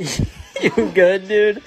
you good, dude?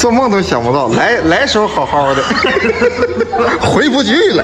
做梦都想不到，来来时候好好的，回不去了。